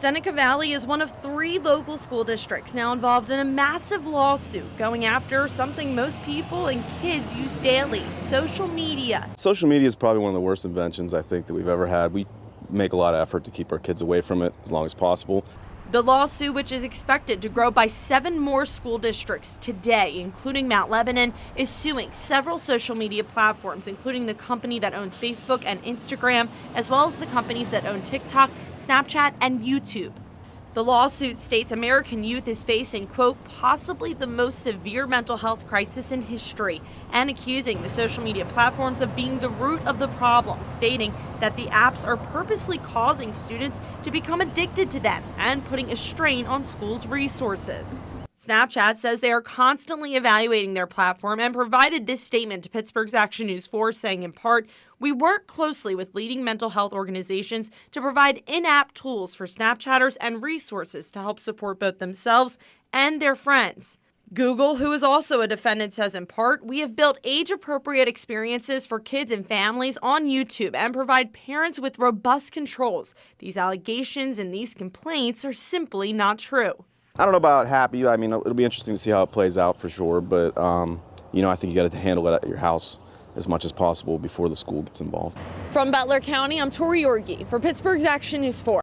Seneca Valley is one of three local school districts now involved in a massive lawsuit going after something most people and kids use daily social media. Social media is probably one of the worst inventions I think that we've ever had. We make a lot of effort to keep our kids away from it as long as possible. The lawsuit, which is expected to grow by seven more school districts today, including Mount Lebanon, is suing several social media platforms, including the company that owns Facebook and Instagram, as well as the companies that own TikTok, Snapchat, and YouTube. The lawsuit states American youth is facing, quote, possibly the most severe mental health crisis in history, and accusing the social media platforms of being the root of the problem, stating that the apps are purposely causing students to become addicted to them and putting a strain on schools' resources. Snapchat says they are constantly evaluating their platform and provided this statement to Pittsburgh's Action News 4, saying in part, We work closely with leading mental health organizations to provide in app tools for Snapchatters and resources to help support both themselves and their friends. Google, who is also a defendant, says in part, We have built age appropriate experiences for kids and families on YouTube and provide parents with robust controls. These allegations and these complaints are simply not true. I don't know about happy. I mean, it'll be interesting to see how it plays out for sure. But, um, you know, I think you got to handle it at your house as much as possible before the school gets involved. From Butler County, I'm Tori Yorgey for Pittsburgh's Action News 4.